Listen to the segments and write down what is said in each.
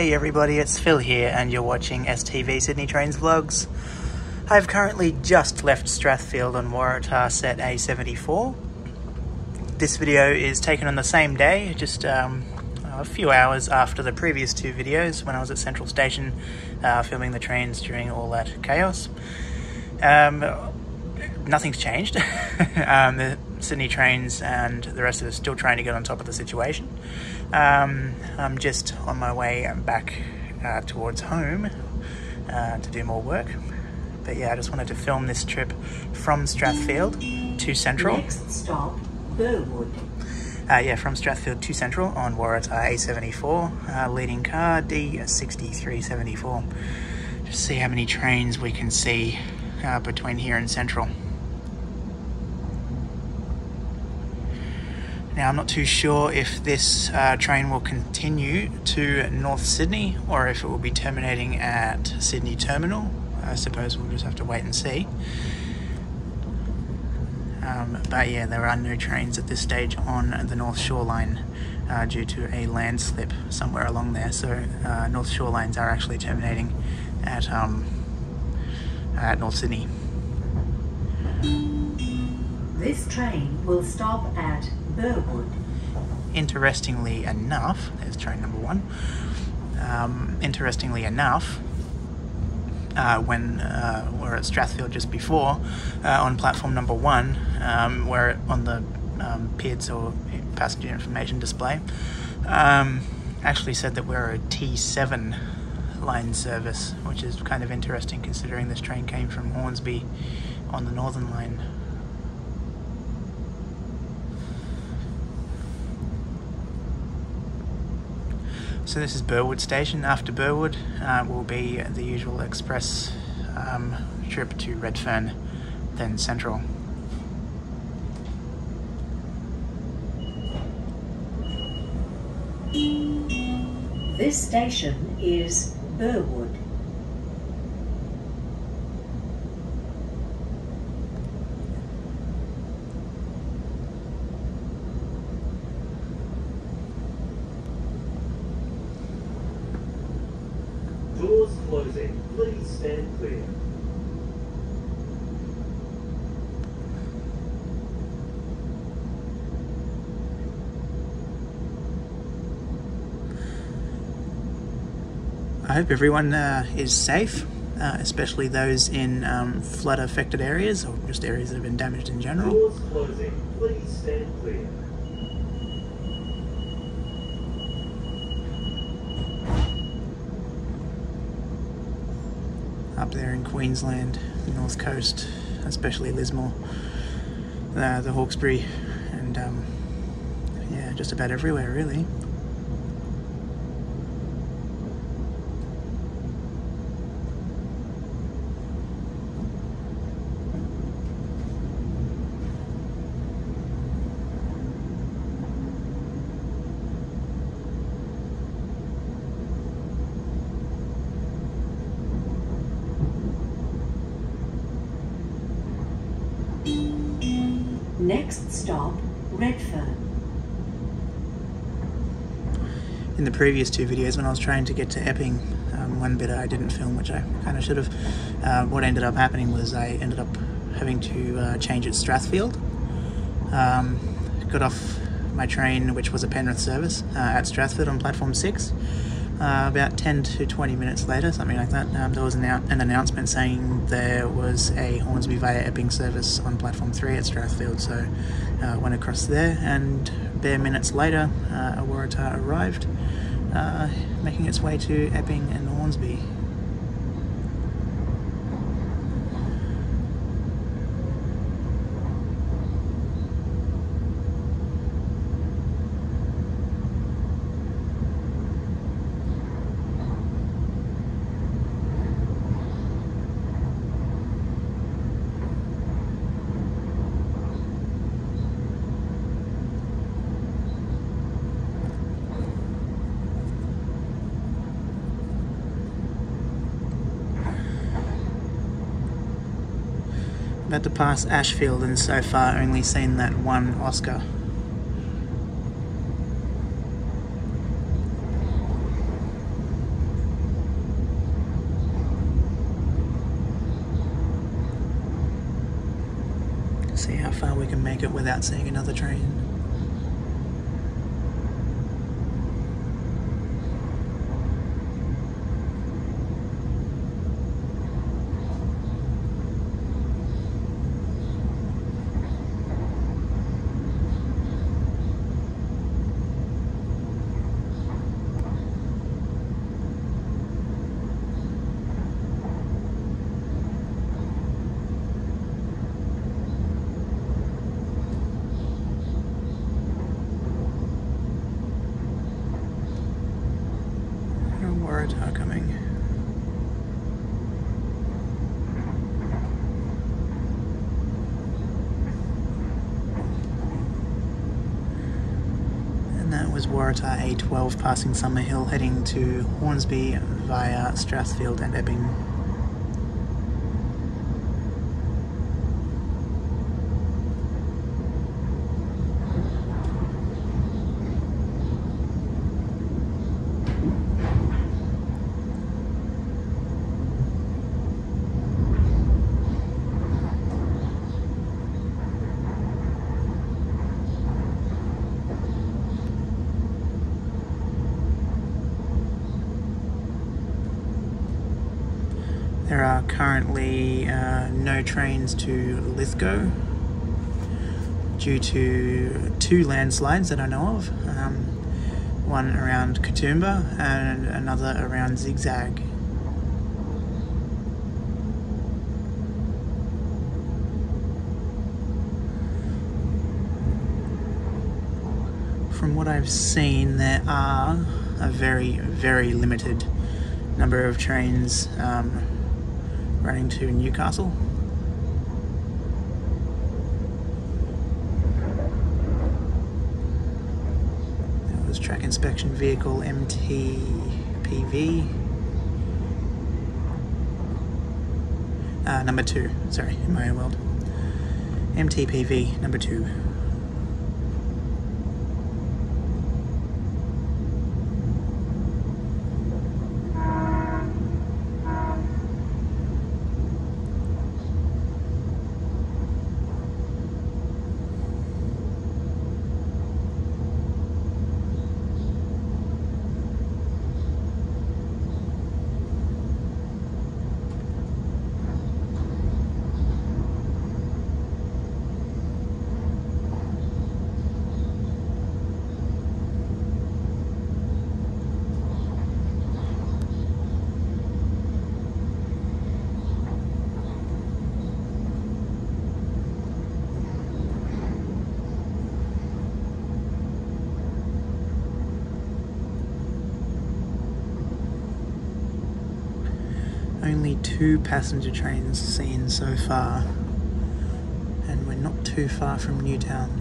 Hey everybody, it's Phil here, and you're watching STV Sydney Trains Vlogs. I've currently just left Strathfield on Waratah set A74. This video is taken on the same day, just um, a few hours after the previous two videos when I was at Central Station uh, filming the trains during all that chaos. Um, nothing's changed. um, the Sydney trains and the rest of us still trying to get on top of the situation. Um, I'm just on my way back uh, towards home uh, to do more work. But yeah, I just wanted to film this trip from Strathfield to Central. Next stop, Burwood. Uh, yeah, from Strathfield to Central on Waratah A74, uh, leading car D6374. Just see how many trains we can see uh, between here and Central. Now, I'm not too sure if this uh, train will continue to North Sydney or if it will be terminating at Sydney Terminal. I suppose we'll just have to wait and see. Um, but yeah, there are no trains at this stage on the North Shore line uh, due to a landslip somewhere along there. So uh, North Shore lines are actually terminating at um, at North Sydney. This train will stop at Interestingly enough, there's train number one. Um, interestingly enough, uh, when uh, we're at Strathfield just before, uh, on platform number one, um, we're on the um, PIDS or passenger information display, um, actually said that we're a T7 line service, which is kind of interesting considering this train came from Hornsby on the Northern Line. So this is Burwood Station. After Burwood uh, will be the usual express um, trip to Redfern, then Central. This station is Burwood. Doors closing. Please stand clear. I hope everyone uh, is safe, uh, especially those in um, flood affected areas or just areas that have been damaged in general. Doors closing. Please stand clear. Up there in Queensland, the north coast, especially Lismore, uh, the Hawkesbury, and um, yeah, just about everywhere really. Next stop, Redfern. in the previous two videos when I was trying to get to Epping, um, one bit I didn't film, which I kind of should have. Uh, what ended up happening was I ended up having to uh, change at Strathfield. Um, got off my train, which was a Penrith service, uh, at Strathfield on platform six. Uh, about 10 to 20 minutes later, something like that, um, there was an, out- an announcement saying there was a Hornsby via Epping service on platform 3 at Strathfield. So uh, went across there, and bare minutes later, uh, a Waratah arrived, uh, making its way to Epping and Hornsby. About to pass Ashfield and so far only seen that one Oscar. See how far we can make it without seeing another train. And that was Waratah A12 passing Summer Hill heading to Hornsby via Strathfield and Epping. There are currently uh, no trains to Lithgow due to two landslides that I know of. Um, one around Katoomba and another around Zigzag. From what I've seen, there are a very, very limited number of trains um, running to Newcastle. That was track inspection vehicle MTPV. Uh, number two, sorry, in my own world. MTPV number two. Only two passenger trains seen so far, and we're not too far from Newtown.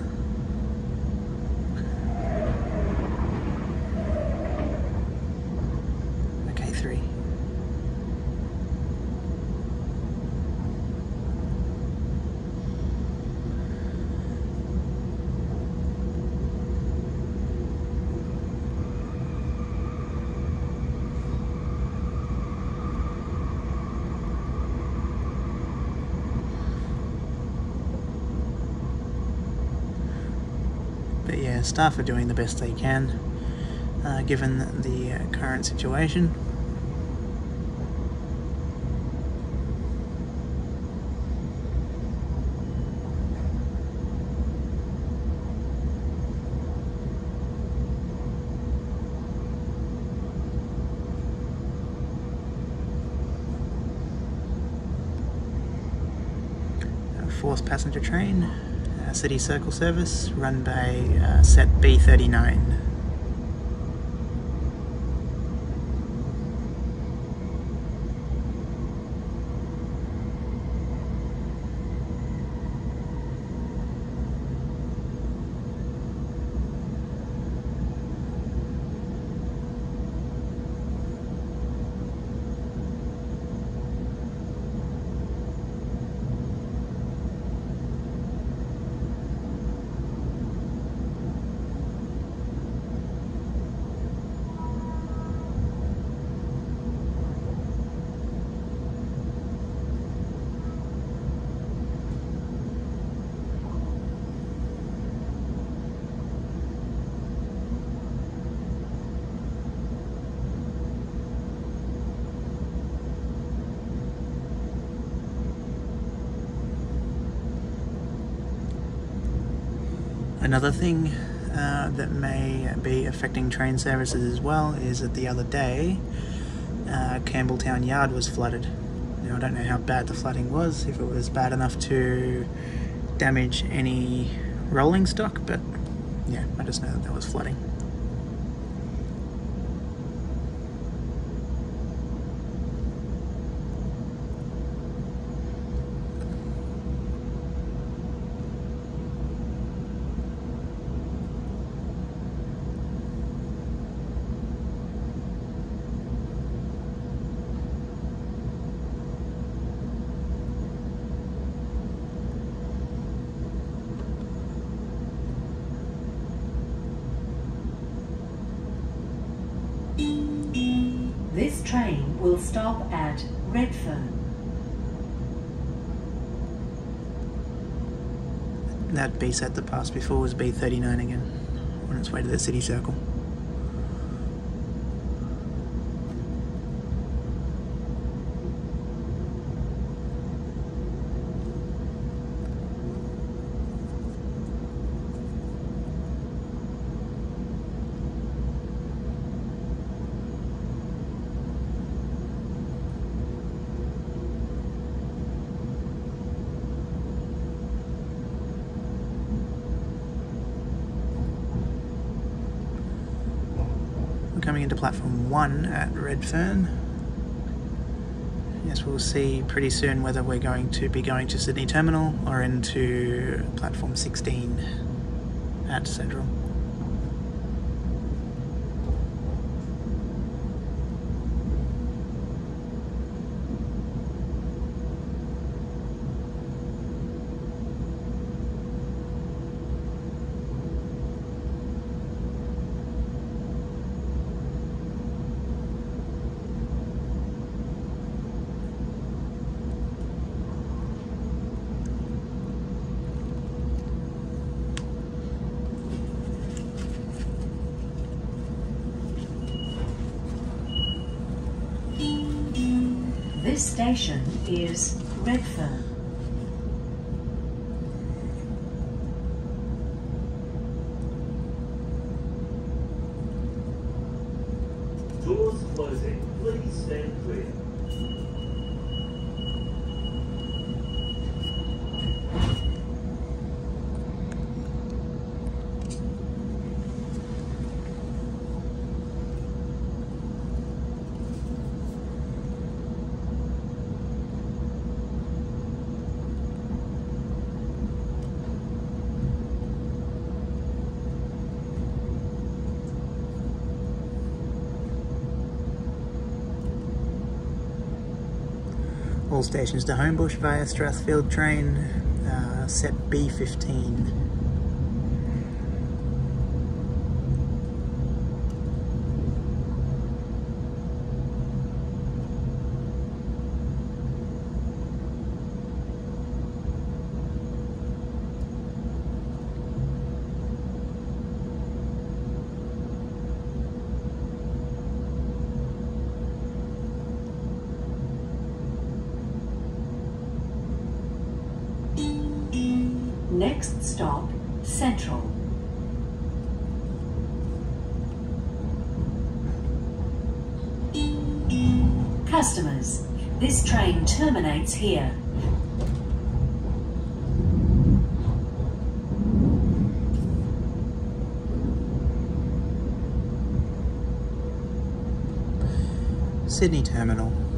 Yeah, staff are doing the best they can, uh, given the uh, current situation. Fourth passenger train, City Circle service, run by uh, set B39. Another thing uh, that may be affecting train services as well is that the other day uh, Campbelltown Yard was flooded. Now, I don't know how bad the flooding was, if it was bad enough to damage any rolling stock, but yeah, I just know that there was flooding. This train will stop at Redfern. B set that passed before was B39 again, on its way to the city circle. Coming into platform one at Redfern. Yes, we'll see pretty soon whether we're going to be going to Sydney Terminal or into platform 16 at Central. This station is Redfern. Doors closing. Please stand clear. All stations to Homebush via Strathfield train, uh, set B15. Next stop, Central. Customers, this train terminates here. Sydney Terminal.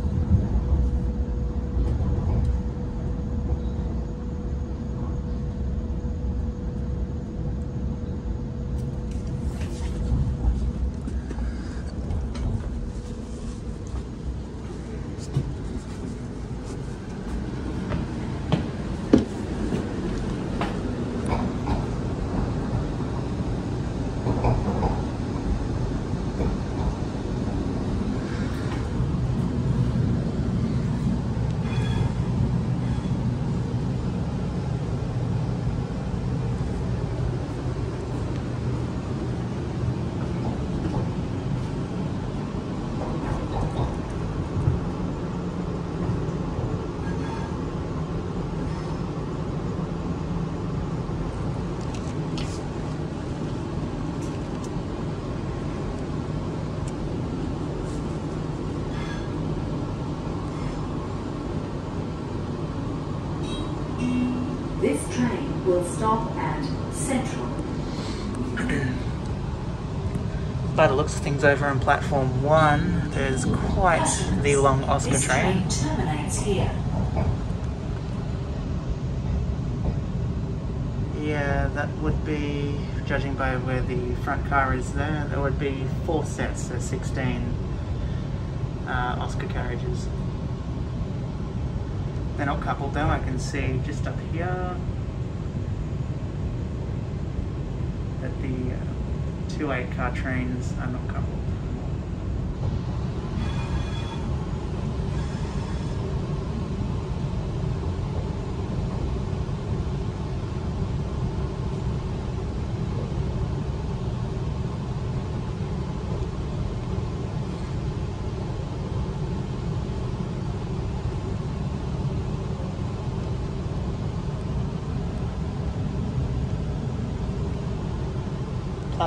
Central. By the looks of things over on platform one, there's quite the long Oscar train. Yeah, that would be, judging by where the front car is there, there would be four sets, so 16 uh, Oscar carriages. They're not coupled though, I can see just up here, 2 8 car trains are not comfortable.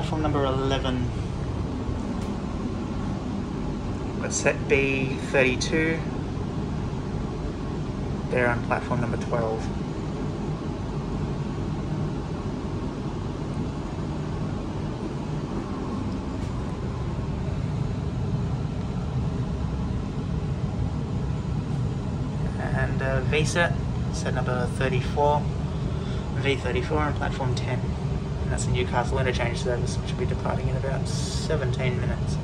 Platform number 11. Got set B32. They're on platform number 12. And uh, set number 34. V34 on platform 10. And that's the Newcastle interchange service, which will be departing in about 17 minutes.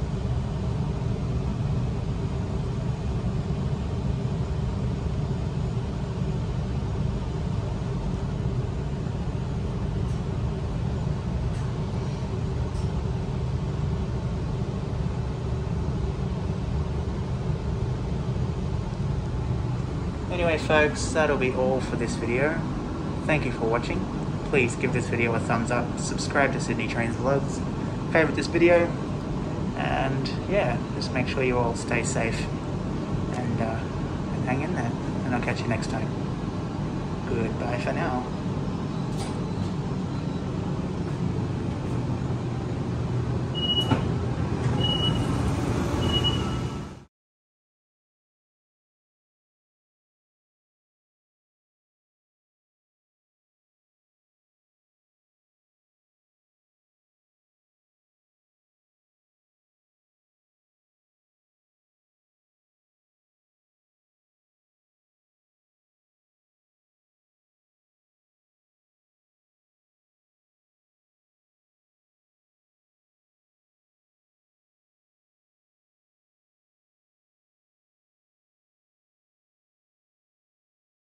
Anyway folks, that'll be all for this video. Thank you for watching. Please give this video a thumbs up, subscribe to Sydney Trains Vlogs, favourite this video, and yeah, just make sure you all stay safe and, uh, and hang in there. And I'll catch you next time. Goodbye for now.